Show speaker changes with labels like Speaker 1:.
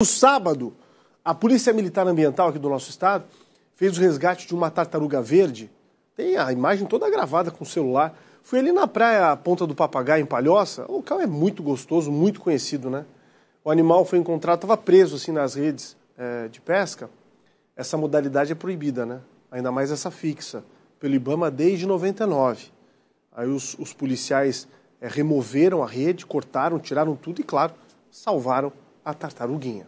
Speaker 1: No sábado, a Polícia Militar Ambiental aqui do nosso estado fez o resgate de uma tartaruga verde. Tem a imagem toda gravada com o celular. Fui ali na praia Ponta do Papagaio, em Palhoça. O local é muito gostoso, muito conhecido, né? O animal foi encontrado, estava preso assim nas redes é, de pesca. Essa modalidade é proibida, né? Ainda mais essa fixa, pelo IBAMA desde 99. Aí os, os policiais é, removeram a rede, cortaram, tiraram tudo e, claro, salvaram a tartaruguinha.